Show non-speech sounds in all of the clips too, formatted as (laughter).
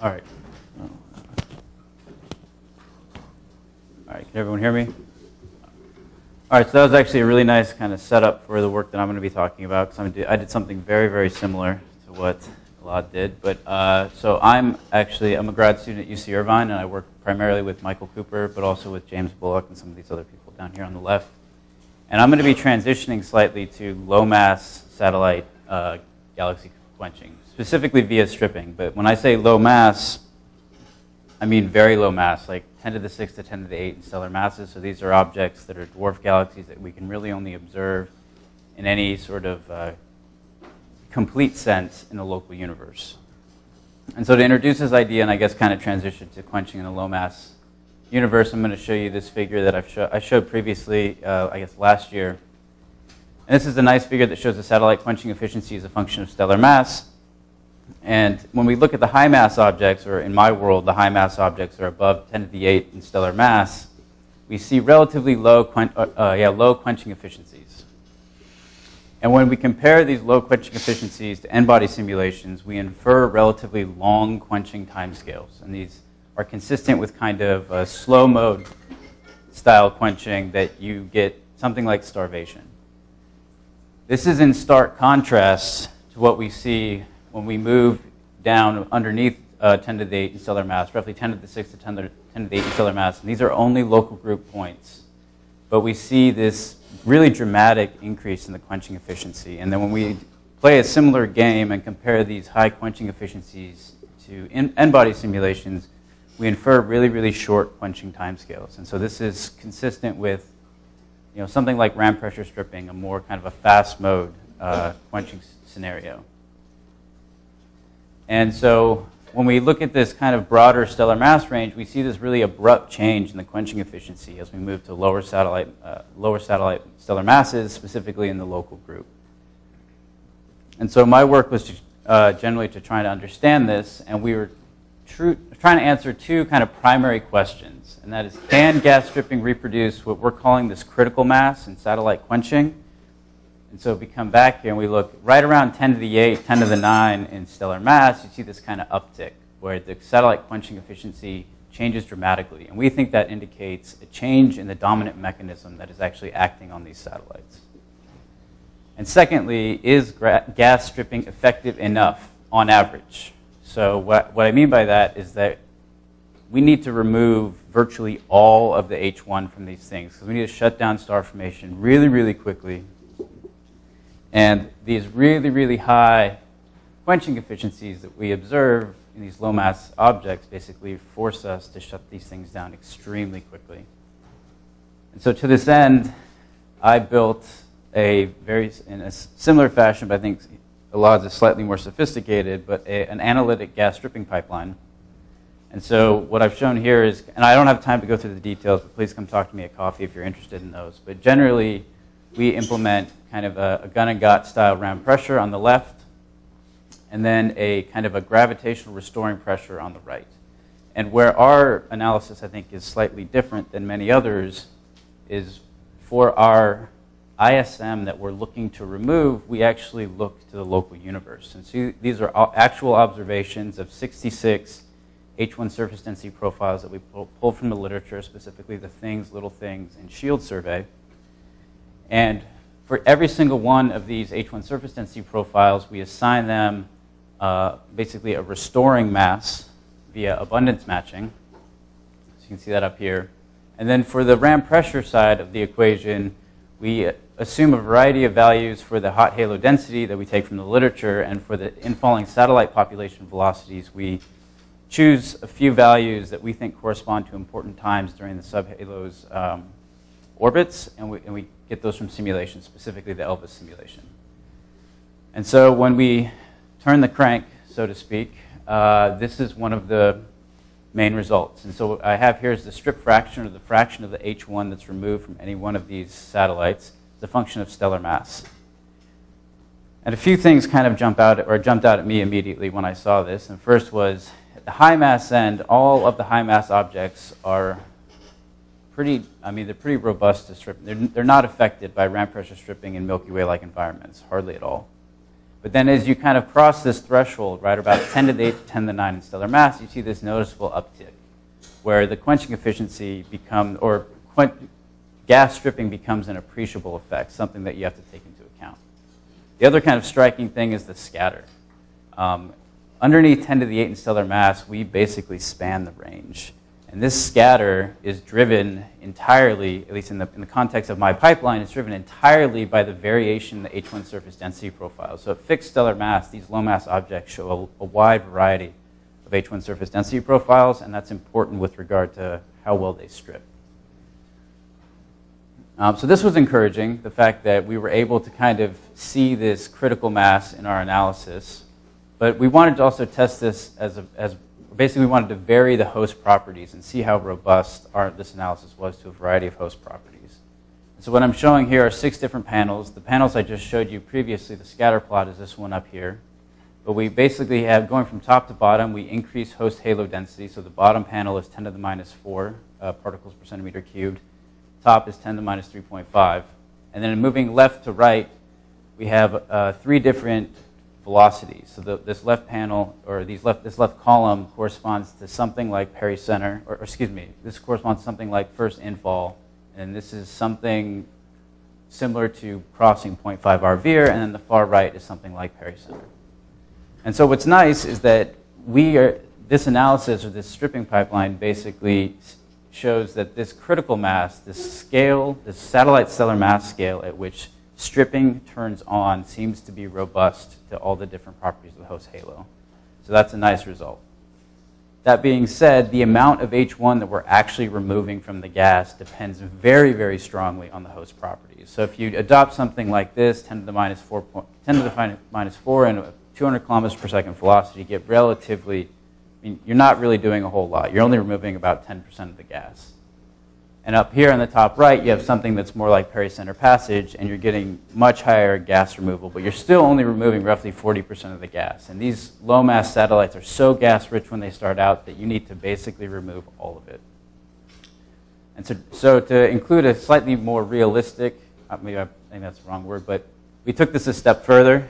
All right. All right, can everyone hear me? All right, so that was actually a really nice kind of setup for the work that I'm going to be talking about because I did something very, very similar to what Elad did. But uh, so I'm actually I'm a grad student at UC Irvine, and I work primarily with Michael Cooper, but also with James Bullock and some of these other people down here on the left. And I'm going to be transitioning slightly to low mass satellite uh, galaxy quenching, specifically via stripping. But when I say low mass, I mean very low mass, like 10 to the 6 to 10 to the 8 in stellar masses. So these are objects that are dwarf galaxies that we can really only observe in any sort of uh, complete sense in the local universe. And so to introduce this idea and I guess kind of transition to quenching in a low mass universe, I'm going to show you this figure that I've I showed previously, uh, I guess last year. And this is a nice figure that shows the satellite quenching efficiency as a function of stellar mass. And when we look at the high mass objects, or in my world, the high mass objects are above 10 to the 8 in stellar mass, we see relatively low, uh, uh, yeah, low quenching efficiencies. And when we compare these low quenching efficiencies to n-body simulations, we infer relatively long quenching timescales. And these are consistent with kind of a slow mode style quenching that you get something like starvation. This is in stark contrast to what we see when we move down underneath uh, 10 to the 8 in stellar mass, roughly 10 to the 6 to 10 to, 10 to the 8 in stellar mass. And these are only local group points. But we see this really dramatic increase in the quenching efficiency. And then when we play a similar game and compare these high quenching efficiencies to n-body simulations, we infer really, really short quenching timescales. And so this is consistent with you know, something like ram pressure stripping, a more kind of a fast mode uh, quenching scenario. And so when we look at this kind of broader stellar mass range, we see this really abrupt change in the quenching efficiency as we move to lower satellite, uh, lower satellite stellar masses, specifically in the local group. And so my work was to, uh, generally to try to understand this, and we were trying to answer two kind of primary questions, and that is, can gas stripping reproduce what we're calling this critical mass in satellite quenching? And so if we come back here and we look right around 10 to the 8, 10 to the 9 in stellar mass, you see this kind of uptick where the satellite quenching efficiency changes dramatically. And we think that indicates a change in the dominant mechanism that is actually acting on these satellites. And secondly, is gas stripping effective enough on average? So what, what I mean by that is that we need to remove virtually all of the H1 from these things because we need to shut down star formation really, really quickly and these really, really high quenching efficiencies that we observe in these low mass objects basically force us to shut these things down extremely quickly. And so to this end, I built a very, in a similar fashion, but I think Elad's is slightly more sophisticated, but a, an analytic gas stripping pipeline. And so what I've shown here is, and I don't have time to go through the details, but please come talk to me at coffee if you're interested in those. But generally, we implement kind of a, a Gunn and Gott style ram pressure on the left, and then a kind of a gravitational restoring pressure on the right. And where our analysis, I think, is slightly different than many others is for our ISM that we're looking to remove, we actually look to the local universe. And so these are actual observations of 66 H1 surface density profiles that we pull, from the literature, specifically the THINGS, LITTLE THINGS, and SHIELD survey. And for every single one of these H1 surface density profiles, we assign them uh, basically a restoring mass via abundance matching. So you can see that up here. And then for the ram pressure side of the equation, we assume a variety of values for the hot halo density that we take from the literature, and for the infalling satellite population velocities, we choose a few values that we think correspond to important times during the subhalo's um, orbits, and we, and we get those from simulations, specifically the ELVIS simulation. And so when we turn the crank, so to speak, uh, this is one of the main results. And so what I have here is the strip fraction, or the fraction of the H1 that's removed from any one of these satellites, as a function of stellar mass. And a few things kind of jump out, or jumped out at me immediately when I saw this. And first was, at the high mass end, all of the high mass objects are pretty, I mean, they're pretty robust to stripping. They're, they're not affected by ram pressure stripping in Milky Way-like environments, hardly at all. But then as you kind of cross this threshold, right, about 10 to the 8 to 10 to the 9 in stellar mass, you see this noticeable uptick where the quenching efficiency becomes, or gas stripping becomes an appreciable effect, something that you have to take into account. The other kind of striking thing is the scatter. Um, underneath 10 to the 8 in stellar mass, we basically span the range. And this scatter is driven entirely, at least in the, in the context of my pipeline, it's driven entirely by the variation in the H1 surface density profile. So at fixed stellar mass, these low mass objects show a, a wide variety of H1 surface density profiles, and that's important with regard to how well they strip. Um, so this was encouraging, the fact that we were able to kind of see this critical mass in our analysis. But we wanted to also test this as, a, as basically we wanted to vary the host properties and see how robust our, this analysis was to a variety of host properties. So what I'm showing here are six different panels. The panels I just showed you previously, the scatter plot is this one up here. But we basically have, going from top to bottom, we increase host halo density. So the bottom panel is 10 to the minus 4 uh, particles per centimeter cubed. Top is 10 to the minus 3.5. And then moving left to right, we have uh, three different velocities. So the, this left panel, or these left, this left column corresponds to something like pericenter, or, or excuse me, this corresponds to something like first infall, and this is something similar to crossing 0.5 RVIR, and then the far right is something like pericenter. And so what's nice is that we are, this analysis or this stripping pipeline basically shows that this critical mass, this scale, this satellite stellar mass scale at which stripping turns on seems to be robust to all the different properties of the host halo. So that's a nice result. That being said, the amount of H1 that we're actually removing from the gas depends very, very strongly on the host properties. So if you adopt something like this, 10 to the minus 4, 10 to the minus 4 and 200 kilometers per second velocity, you get relatively, I mean, you're not really doing a whole lot. You're only removing about 10% of the gas. And up here on the top right, you have something that's more like pericenter passage, and you're getting much higher gas removal, but you're still only removing roughly 40% of the gas. And these low mass satellites are so gas rich when they start out that you need to basically remove all of it. And so, so to include a slightly more realistic, uh, maybe I think that's the wrong word, but we took this a step further,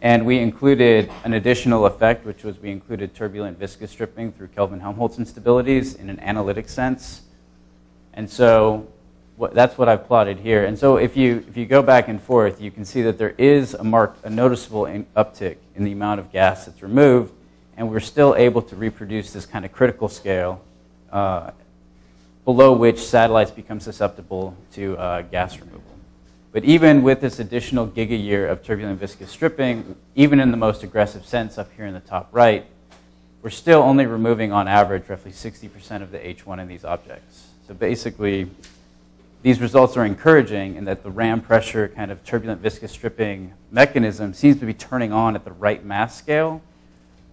and we included an additional effect, which was we included turbulent viscous stripping through Kelvin-Helmholtz instabilities in an analytic sense. And so what, that's what I've plotted here. And so if you, if you go back and forth, you can see that there is a, marked, a noticeable in, uptick in the amount of gas that's removed, and we're still able to reproduce this kind of critical scale uh, below which satellites become susceptible to uh, gas removal. But even with this additional giga-year of turbulent viscous stripping, even in the most aggressive sense up here in the top right, we're still only removing on average roughly 60% of the H1 in these objects. So basically, these results are encouraging in that the ram pressure kind of turbulent viscous stripping mechanism seems to be turning on at the right mass scale.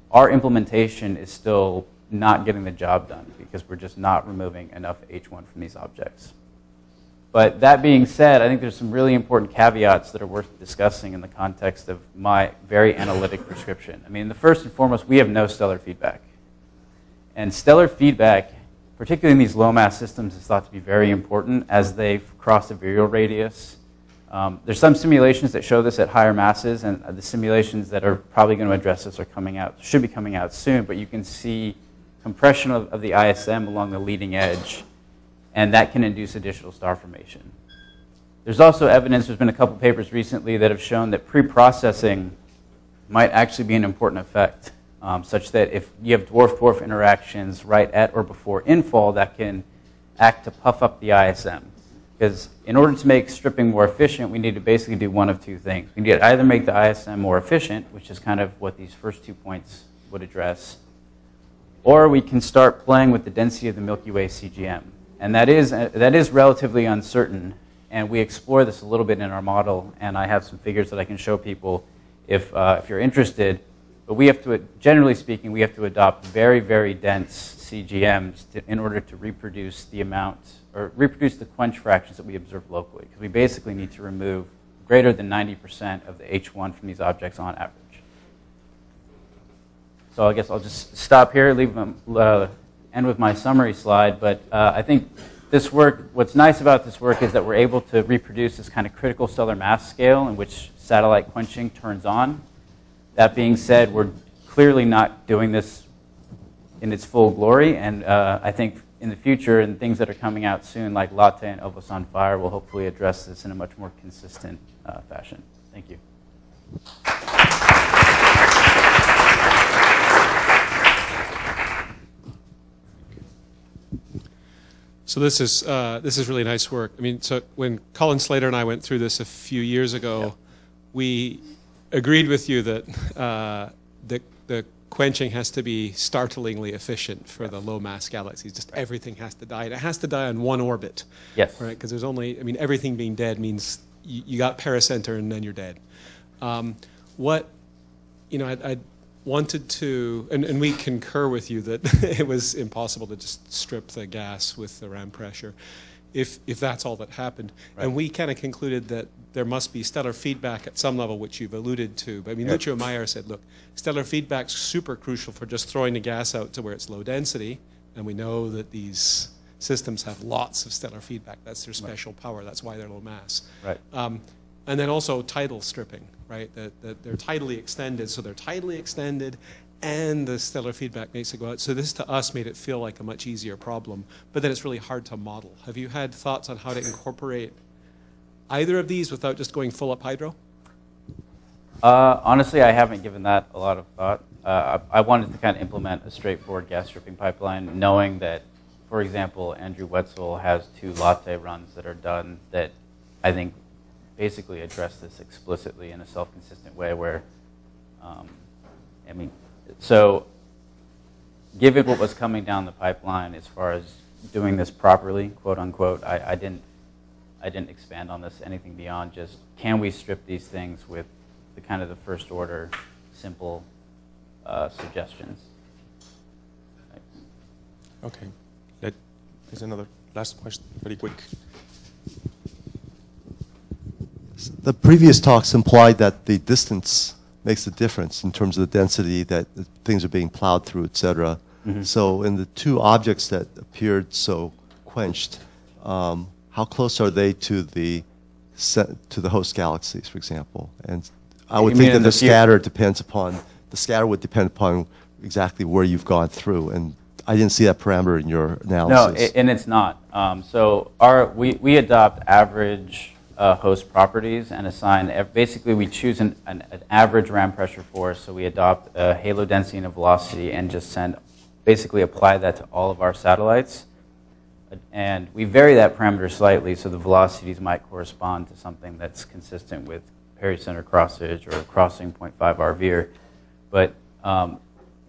Our implementation is still not getting the job done because we're just not removing enough H1 from these objects. But that being said, I think there's some really important caveats that are worth discussing in the context of my very analytic prescription. I mean, the first and foremost, we have no stellar feedback. And stellar feedback particularly in these low mass systems, is thought to be very important as they cross the virial radius. Um, there's some simulations that show this at higher masses, and the simulations that are probably going to address this are coming out, should be coming out soon, but you can see compression of, of the ISM along the leading edge, and that can induce additional star formation. There's also evidence, there's been a couple papers recently that have shown that pre-processing might actually be an important effect um, such that if you have dwarf-dwarf interactions right at or before infall, that can act to puff up the ISM. Because in order to make stripping more efficient, we need to basically do one of two things. We need to either make the ISM more efficient, which is kind of what these first two points would address, or we can start playing with the density of the Milky Way CGM. And that is, uh, that is relatively uncertain, and we explore this a little bit in our model, and I have some figures that I can show people if, uh, if you're interested. But we have to, generally speaking, we have to adopt very, very dense CGMs to, in order to reproduce the amount, or reproduce the quench fractions that we observe locally. Because we basically need to remove greater than 90% of the H1 from these objects on average. So I guess I'll just stop here, leave them, uh, end with my summary slide. But uh, I think this work, what's nice about this work is that we're able to reproduce this kind of critical stellar mass scale in which satellite quenching turns on. That being said, we're clearly not doing this in its full glory, and uh, I think in the future and things that are coming out soon, like Latte and ELVIS on FIRE, will hopefully address this in a much more consistent uh, fashion. Thank you. So this is uh, this is really nice work. I mean, so when Colin Slater and I went through this a few years ago, yeah. we agreed with you that uh, the the quenching has to be startlingly efficient for the low mass galaxies. Just everything has to die. And it has to die on one orbit. Yes. Right? Because there's only, I mean, everything being dead means you, you got pericenter and then you're dead. Um, what, you know, I, I wanted to, and, and, we concur with you that (laughs) it was impossible to just strip the gas with the ram pressure if, if that's all that happened. Right. And we kind of concluded that there must be stellar feedback at some level, which you've alluded to. But I mean, Lucio Mayer said, look, stellar feedback's super crucial for just throwing the gas out to where it's low density. And we know that these systems have lots of stellar feedback. That's their special right. power. That's why they're low mass. Right. Um, and then also tidal stripping, right? That, that they're tidally extended. So they're tidally extended and the stellar feedback makes it go out. So this to us made it feel like a much easier problem, but then it's really hard to model. Have you had thoughts on how to incorporate either of these without just going full up hydro? Uh, honestly, I haven't given that a lot of thought. Uh, I, I, wanted to kind of implement a straightforward gas stripping pipeline, knowing that, for example, Andrew Wetzel has two latte runs that are done that I think basically address this explicitly in a self-consistent way where, um, I mean, so given what was coming down the pipeline as far as doing this properly, quote unquote, I, I didn't I didn't expand on this anything beyond just can we strip these things with the kind of the first order simple uh, suggestions. Okay. that is another last question, very quick. The previous talks implied that the distance makes a difference in terms of the density that things are being plowed through, et cetera. Mm -hmm. So in the two objects that appeared so quenched, um, how close are they to the to the host galaxies, for example? And I would you think that the, the scatter depends upon the scatter would depend upon exactly where you've gone through, and I didn't see that parameter in your analysis. No, and it's not. Um, so our we we adopt average uh, host properties and assign, basically we choose an, an, an, average ram pressure force, so we adopt a halo density and a velocity and just send, basically apply that to all of our satellites. And we vary that parameter slightly so the velocities might correspond to something that's consistent with pericenter crossage or crossing 0.5 RVIR. But um,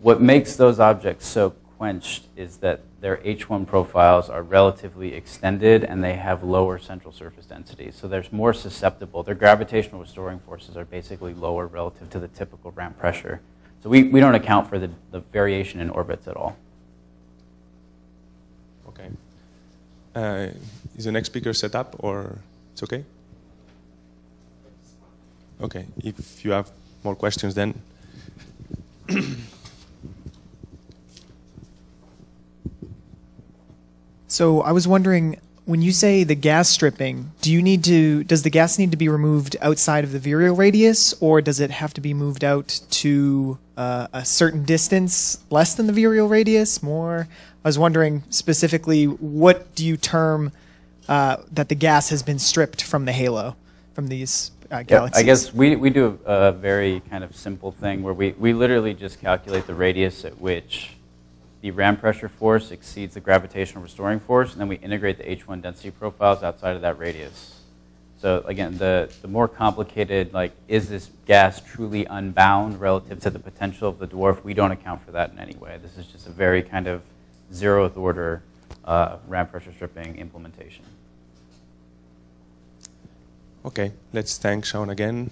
what makes those objects so quenched is that their H1 profiles are relatively extended and they have lower central surface density. So they're more susceptible. Their gravitational restoring forces are basically lower relative to the typical ram pressure. So we, we don't account for the, the variation in orbits at all. Okay. Uh, is the next speaker set up or it's okay? Okay, if you have more questions then. So I was wondering, when you say the gas stripping, do you need to? Does the gas need to be removed outside of the virial radius, or does it have to be moved out to uh, a certain distance less than the virial radius? More. I was wondering specifically, what do you term uh, that the gas has been stripped from the halo, from these uh, galaxies? Yeah, I guess we, we do a very kind of simple thing where we, we literally just calculate the radius at which the ram pressure force exceeds the gravitational restoring force, and then we integrate the H1 density profiles outside of that radius. So again, the, the more complicated, like, is this gas truly unbound relative to the potential of the dwarf? We don't account for that in any way. This is just a very kind of zeroth order uh, ram pressure stripping implementation. Okay, let's thank Sean again.